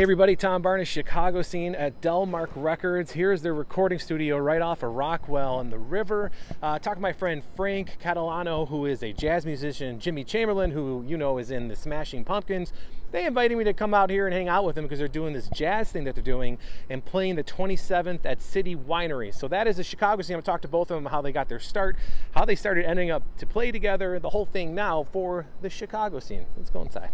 Hey everybody, Tom Barnas, Chicago scene at Delmark Records. Here's their recording studio right off of Rockwell on the river. Uh, talk to my friend Frank Catalano, who is a jazz musician, Jimmy Chamberlin, who you know is in the Smashing Pumpkins. They invited me to come out here and hang out with them because they're doing this jazz thing that they're doing and playing the 27th at City Winery. So that is the Chicago scene. I'm going to talk to both of them how they got their start, how they started ending up to play together, the whole thing now for the Chicago scene. Let's go inside.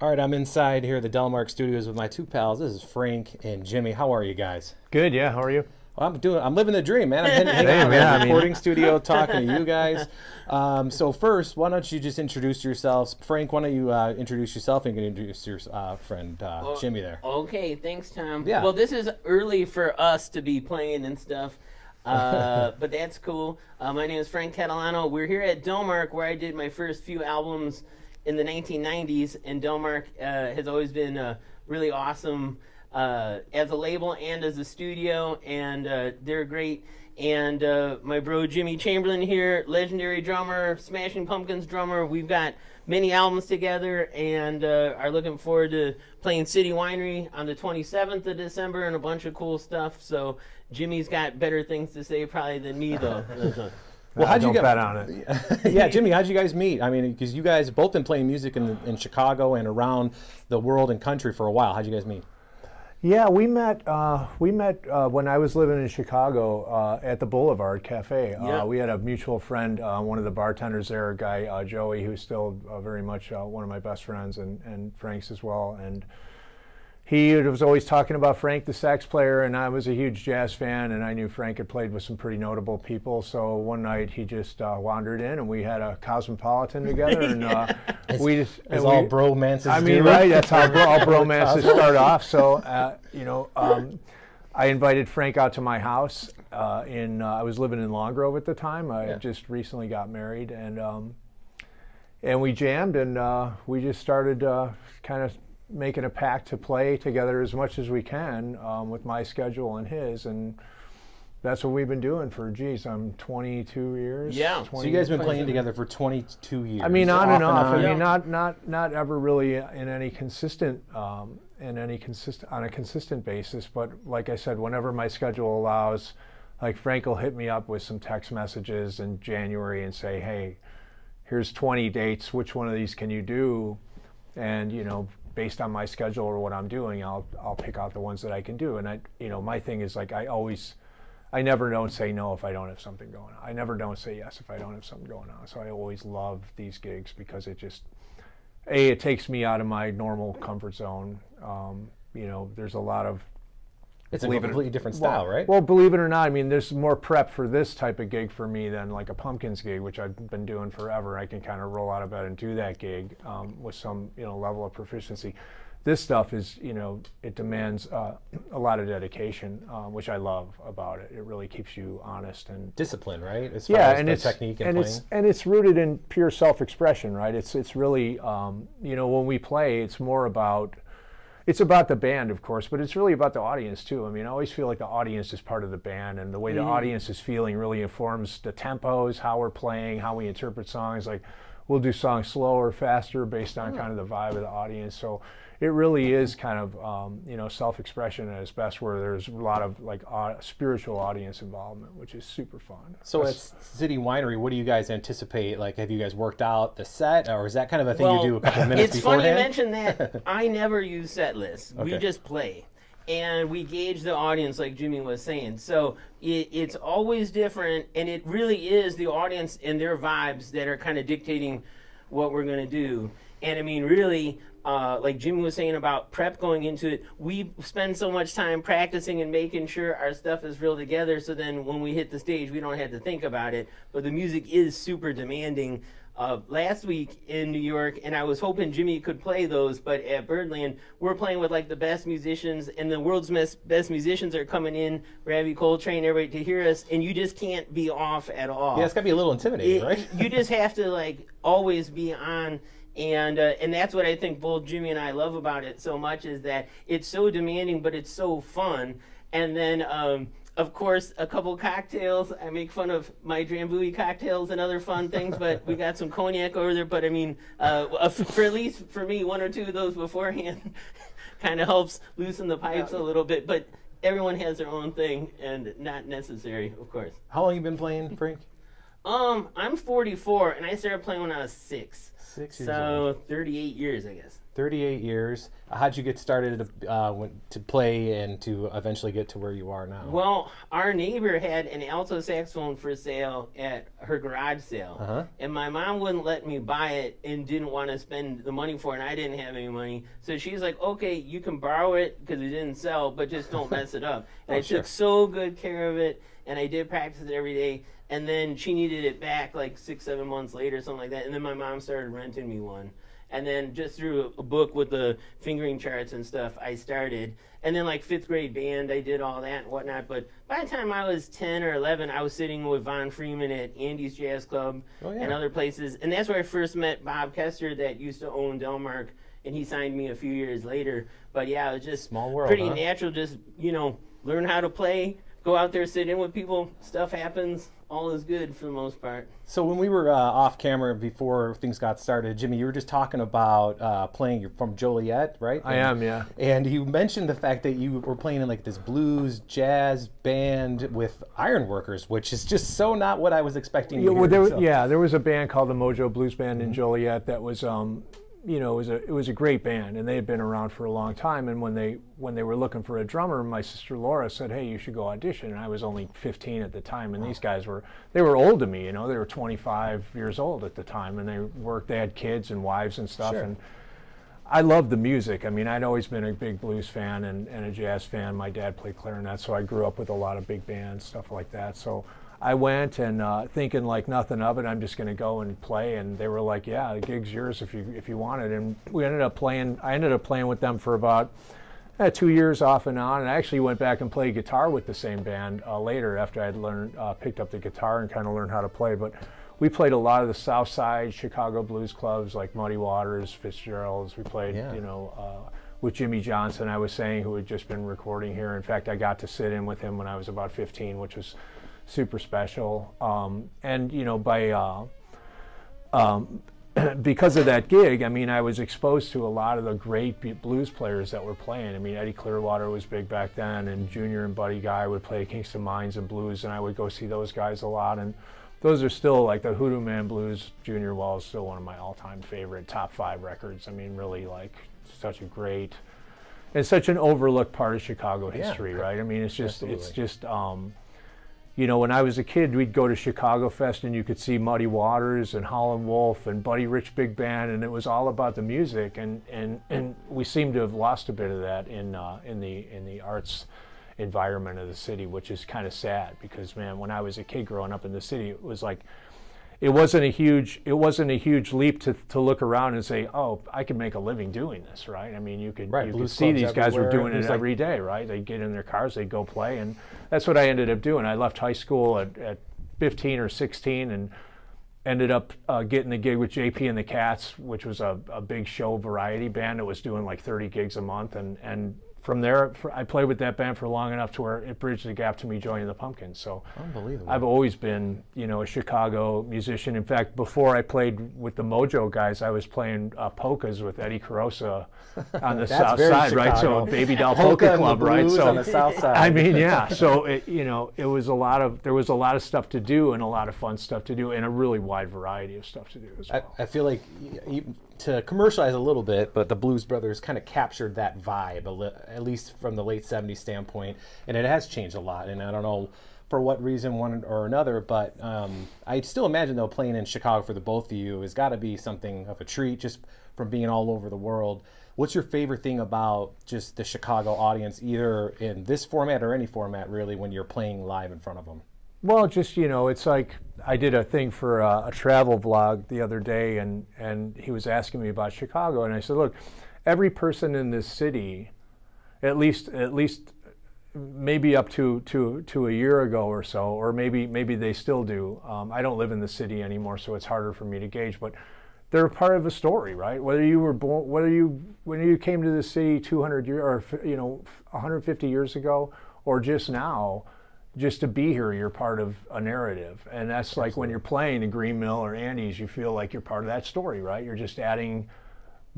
All right, I'm inside here at the Delmark Studios with my two pals. This is Frank and Jimmy. How are you guys? Good, yeah. How are you? Well, I'm doing. I'm living the dream, man. I'm hanging out in yeah, I the mean- recording studio, talking to you guys. Um, so first, why don't you just introduce yourselves, Frank? Why don't you uh, introduce yourself and you can introduce your uh, friend uh, Jimmy there? Okay, thanks, Tom. Yeah. Well, this is early for us to be playing and stuff, uh, but that's cool. Uh, my name is Frank Catalano. We're here at Delmark, where I did my first few albums in the 1990s, and Delmark uh, has always been uh, really awesome uh, as a label and as a studio, and uh, they're great. And uh, my bro Jimmy Chamberlin here, legendary drummer, Smashing Pumpkins drummer. We've got many albums together and uh, are looking forward to playing City Winery on the 27th of December and a bunch of cool stuff. So Jimmy's got better things to say probably than me though. Well, how'd you get- bet on it? yeah, Jimmy, how'd you guys meet? I mean, because you guys have both been playing music in, in Chicago and around the world and country for a while. How'd you guys meet? Yeah, we met. Uh, we met uh, when I was living in Chicago uh, at the Boulevard Cafe. Yeah. Uh, we had a mutual friend, uh, one of the bartenders there, a guy uh, Joey, who's still uh, very much uh, one of my best friends, and, and Frank's as well. And he was always talking about Frank, the sax player, and I was a huge jazz fan, and I knew Frank had played with some pretty notable people. So one night he just uh, wandered in, and we had a cosmopolitan together, and uh, we just As all we- bromances I mean, do. right? That's how bro- all bromances start off. So, uh, you know, um, I invited Frank out to my house. Uh, in uh, I was living in Long Grove at the time. I Yeah. just recently got married, and um, and we jammed, and uh, we just started uh, kind of making a pact to play together as much as we can um, with my schedule and his, and. That's what we've been doing for, geez, I'm 22 years. Yeah. So you guys have been playing together for 22 years. I mean, on and off. I on. mean, not not not ever really in any consistent um, in any consistent on a consistent basis. But like I said, whenever my schedule allows, like Frank will hit me up with some text messages in January and say, "Hey, here's 20 dates. Which one of these can you do?" And you know, based on my schedule or what I'm doing, I'll I'll pick out the ones that I can do. And I, you know, my thing is like I always. I never don't say no if I don't have something going on. I never don't say yes if I don't have something going on. So I always love these gigs because it just a it takes me out of my normal comfort zone. Um, you know, there's a lot of it's a believe it completely different style, well, right? Well, believe it or not, I mean, there's more prep for this type of gig for me than like a Pumpkins gig, which I've been doing forever. I can kind of roll out of bed and do that gig um, with some, you know, level of proficiency. This stuff is, you know, it demands uh, a lot of dedication, um, which I love about it. It really keeps you honest and Discipline, right? As yeah, as and the it's technique and, and it's and it's rooted in pure self-expression, right? It's it's really um, you know when we play, it's more about it's about the band, of course, but it's really about the audience too. I mean, I always feel like the audience is part of the band, and the way the mm-hmm. audience is feeling really informs the tempos, how we're playing, how we interpret songs. Like we'll do songs slower, faster, based on kind of the vibe of the audience. So it really is kind of um, you know self-expression at its best, where there's a lot of like au- spiritual audience involvement, which is super fun. So at City Winery, what do you guys anticipate? Like, have you guys worked out the set, or is that kind of a thing well, you do a couple of minutes it's funny you beforehand? mention that. I never use set lists. We just play. And we gauge the audience, like Jimmy was saying. So it, it's always different, and it really is the audience and their vibes that are kind of dictating what we're going to do. And I mean, really, uh, like Jimmy was saying about prep going into it, we spend so much time practicing and making sure our stuff is real together. So then when we hit the stage, we don't have to think about it. But the music is super demanding. Uh, last week in New York, and I was hoping Jimmy could play those, but at Birdland, we're playing with like the best musicians, and the world's best, best musicians are coming in, Ravi Coltrane, everybody to hear us, and you just can't be off at all Yeah, it's got to be a little intimidating, it- right? you just have to like always be on and uh, and that's what I think both Jimmy and I love about it so much is that it's so demanding but it's so fun and then um, of course a couple cocktails I make fun of my Drambuie cocktails and other fun things but we got some cognac over there but I mean uh, for at least for me one or two of those beforehand kind of helps loosen the pipes a little bit. But everyone has their own thing, and not necessary, of course. How long you been playing, Frank? Um, I'm 44, and I started playing when I was six. Six years So 38 years, I guess. 38 years. How'd you get started to, uh, to play and to eventually get to where you are now? Well, our neighbor had an alto saxophone for sale at her garage sale, Uh-huh. and my mom wouldn't let me buy it and didn't want to spend the money for it, and I didn't have any money. So she's like, "Okay, you can borrow it because it didn't sell, but just don't mess it up." And Oh, I sure. took so good care of it, and I did practice it every day. And then she needed it back like six, seven months later, something like that. And then my mom started renting me one. And then just through a book with the fingering charts and stuff, I started. And then like fifth grade band, I did all that and whatnot. But by the time I was ten or eleven, I was sitting with Von Freeman at Andy's Jazz Club Oh, yeah. and other places. And that's where I first met Bob Koester, that used to own Delmark, and he signed me a few years later. But yeah, it was just Small world, pretty huh? natural. Just you know, learn how to play, go out there, sit in with people. Stuff happens. All is good for the most part. So when we were uh, off camera before things got started, Jimmy, you were just talking about uh, playing you're from Joliet, right? I am, yeah. And you mentioned the fact that you were playing in like this blues jazz band with ironworkers, which is just so not what I was expecting. Yeah, to well, there, so- yeah, there was a band called the Mojo Blues Band Mm-hmm. in Joliet that was, um, you know, it was a it was a great band, and they had been around for a long time. And when they when they were looking for a drummer, my sister Laura said, "Hey, you should go audition." And I was only 15 at the time, and these guys were they were old to me, you know, they were 25 years old at the time, and they worked, they had kids and wives and stuff, Sure. and I loved the music. I mean, I'd always been a big blues fan and, and a jazz fan. My dad played clarinet, so I grew up with a lot of big bands, stuff like that. So I went and uh, thinking like nothing of it. I'm just going to go and play. And they were like, "Yeah, the gig's yours if you if you want it." And we ended up playing. I ended up playing with them for about uh, two years off and on. And I actually went back and played guitar with the same band uh, later after I'd learned uh, picked up the guitar and kind of learned how to play. But we played a lot of the South Side Chicago blues clubs like Muddy Waters, Fitzgerald's. We played, Yeah. you know, uh, with Jimmy Johnson. I was saying who had just been recording here. In fact, I got to sit in with him when I was about 15, which was super special. Um, and you know, by uh, um, because of that gig, I mean, I was exposed to a lot of the great blues players that were playing. I mean, Eddie Clearwater was big back then, and Junior and Buddy Guy would play Kingston Mines and blues, and I would go see those guys a lot. And those are still like the Hoodoo Man Blues. Junior Wells is still one of my all-time favorite top five records. I mean, really like such a great. It's such an overlooked part of Chicago Yeah, history, right? I mean, it's just it's just. Um, you know, when I was a kid, we'd go to Chicago Fest and you could see Muddy Waters and Howlin' Wolf and Buddy Rich Big Band, and it was all about the music. And, and, and we seem to have lost a bit of that in, uh, in, the, in the arts environment of the city, which is kind of sad because, man, when I was a kid growing up in the city, it was like, it wasn't a huge it wasn't a huge leap to, to look around and say oh I can make a living doing this right I mean you could Right, you could see these guys were doing It like- every day right they'd get in their cars they'd go play and that's what I ended up doing. I left high school at, at 15 or 16 and ended up uh, getting the gig with JP and the Cats which was a, a big show variety band that was doing like 30 gigs a month and and from there I played with that band for long enough to where it bridged the gap to me joining the Pumpkins so Unbelievable. I've always been, you know, a Chicago musician. In fact, before I played with the Mojo guys, I was playing uh, polkas with Eddie Korosa on the south side, right? So Baby Doll Polka Polka and the Club, right? So on the south side. I mean, yeah. So it, you know, it was a lot of there was a lot of stuff to do and a lot of fun stuff to do and a really wide variety of stuff to do as I, well. I feel like y- you, to commercialize a little bit, but the Blues Brothers kind of captured that vibe, a li- at least from the late 70s standpoint, and it has changed a lot. And I don't know for what reason, one or another, but um, I still imagine, though, playing in Chicago for the both of you has got to be something of a treat just from being all over the world. What's your favorite thing about just the Chicago audience, either in this format or any format, really, when you're playing live in front of them? Well, just you know, it's like I did a thing for a, a travel vlog the other day, and and he was asking me about Chicago, and I said, look, every person in this city, at least at least maybe up to to to a year ago or so, or maybe maybe they still do. Um, I don't live in the city anymore, so it's harder for me to gauge, but. They're part of a story, right? Whether you were born, whether you when you came to the city 200 years or you know 150 years ago, or just now, just to be here, you're part of a narrative. And that's like when you're playing in Green Mill or Andy's, you feel like you're part of that story, right? You're just adding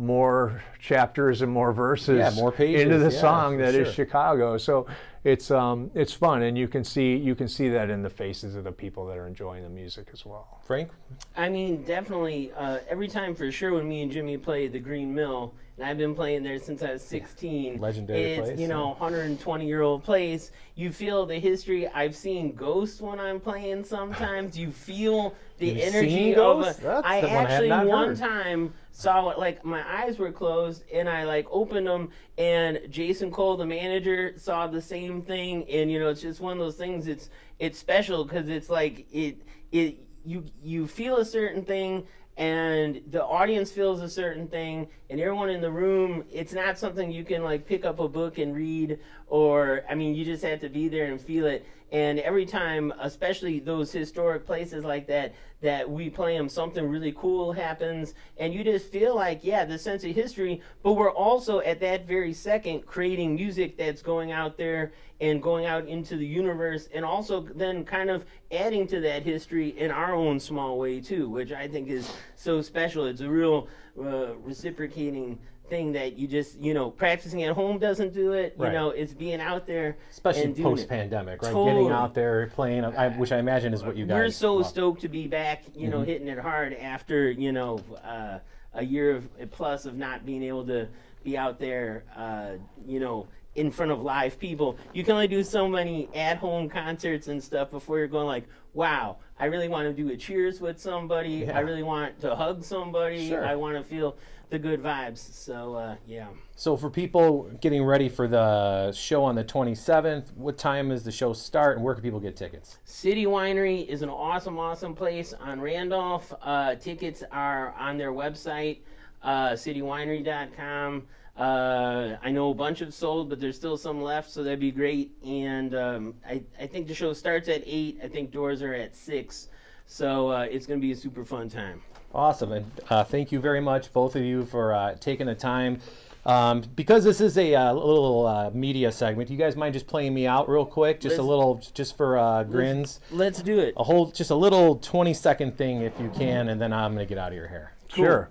more chapters and more verses Yeah, more pages, into the yeah, song for that is sure. Chicago. So it's um, it's fun, and you can see you can see that in the faces of the people that are enjoying the music as well. Frank? I mean, definitely. Uh, every time, for sure, when me and Jimmy play the Green Mill, and I've been playing there since I was 16. Legendary it's, place, You know, 120 year old place. You feel the history. I've seen ghosts when I'm playing. Sometimes you feel the You've energy of ghosts? a. That's I one actually one heard. time saw it. Like my eyes were closed, and I like opened them, and Jason Cole, the manager, saw the same thing. And you know, it's just one of those things. It's it's special because it's like it it you you feel a certain thing and the audience feels a certain thing and everyone in the room it's not something you can like pick up a book and read or i mean you just have to be there and feel it and every time especially those historic places like that that we play them something really cool happens. And you just feel like yeah the sense of history but we're also at that very second creating music that's going out there and going out into the universe and also then kind of adding to that history in our own small way too which i think is so special. It's a real uh, reciprocating thing that you just you know practicing at home doesn't do it Right. you know it's being out there Especially and doing it. post pandemic, right? Totally. Getting out there, playing, I, which I imagine is what you guys we're so love. stoked to be back you know hitting it hard after you know uh, a year of plus of not being able to be out there uh, you know in front of live people you can only do so many at home concerts and stuff before you're going like wow i really want to do a cheers with somebody Yeah. i really want to hug somebody Sure. i want to feel the good vibes so uh, yeah So for people getting ready for the show on the 27th, what time does the show start and where can people get tickets? City Winery is an awesome, awesome place on Randolph. Uh, tickets are on their website, uh, citywinery.com. Uh, I know a bunch have sold, but there's still some left, so that'd be great. And um, I, I think the show starts at 8. I think doors are at 6. So uh, it's going to be a super fun time. Awesome, and uh, thank you very much, both of you, for uh, taking the time. Um, because this is a uh, little uh, media segment, do you guys mind just playing me out real quick, just a Let's- little, just for uh, grins, Let's do it. a whole, just a little 20 second thing if you can, and then I'm gonna get out of your hair. Sure.